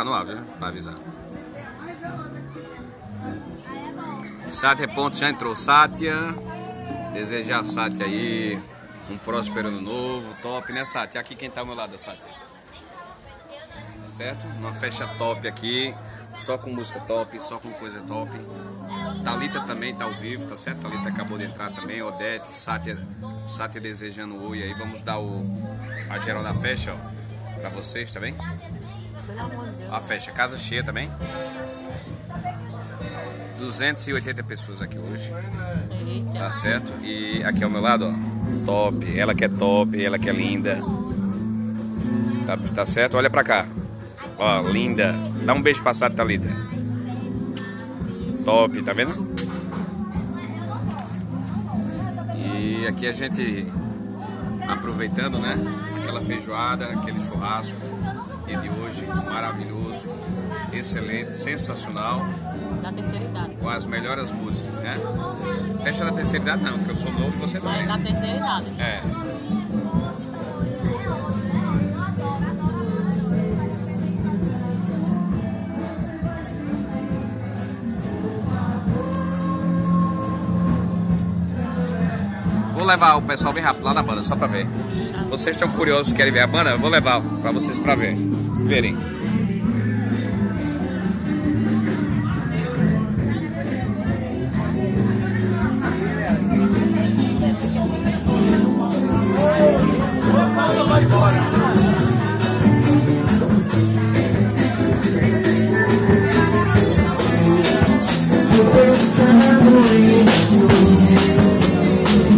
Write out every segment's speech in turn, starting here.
tá no ar, viu? Pra avisar. Sátia Ponto já entrou. Sátia. Desejar a Sátia aí um próspero ano novo, top, né, Sátia? Aqui quem tá ao meu lado, Sátia. Tá certo? Uma festa top aqui. Só com música top, só com coisa top. Talita também tá ao vivo, tá certo? Talita acabou de entrar também. Odete, Sátia, Sátia desejando oi aí. Vamos dar o, a geral da festa, ó. Pra vocês, tá bem? A festa, casa cheia também. 280 pessoas aqui hoje. Tá certo? E aqui ao meu lado, ó. Top. Ela que é top, ela que é linda. Tá, tá certo? Olha pra cá. Ó, linda. Dá um beijo Sátia Thalita. Top, tá vendo? E aqui a gente aproveitando, né? Aquela feijoada, aquele churrasco e de hoje maravilhoso, excelente, sensacional. Da terceira idade. Com as melhores músicas, né? Festa da terceira idade não, porque eu sou novo e você Mas também. da terceira idade. É. Vou levar o pessoal bem rápido lá na banda, só pra ver. Vocês estão curiosos, querem ver a banda? Eu vou levar pra vocês pra ver. Verem.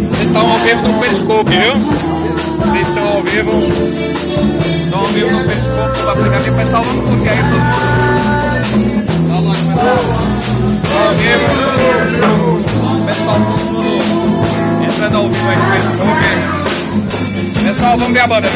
Vocês estão ao vivo no Periscope, viu? Vocês estão ao vivo. Estão ao vivo no Periscope do aplicativo. Pessoal, vamos curtir aí todo mundo. Estão ao vivo. Pessoal, todo mundo entrando ao vivo aí no Periscope. Pessoal, vamos ver a banda.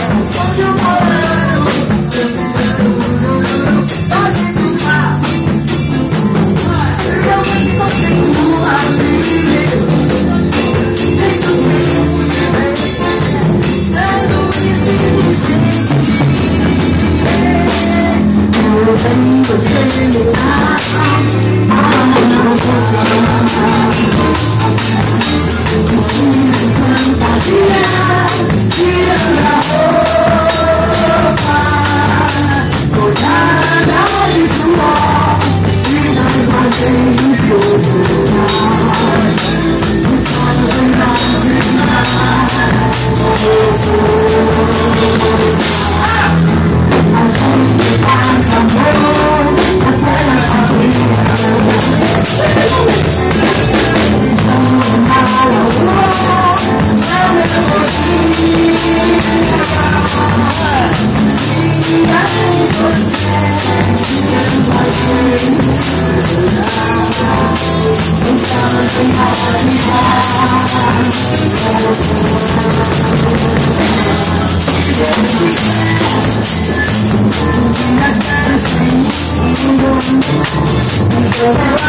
You.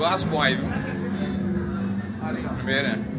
churrasco bom aí, viu? Primeira.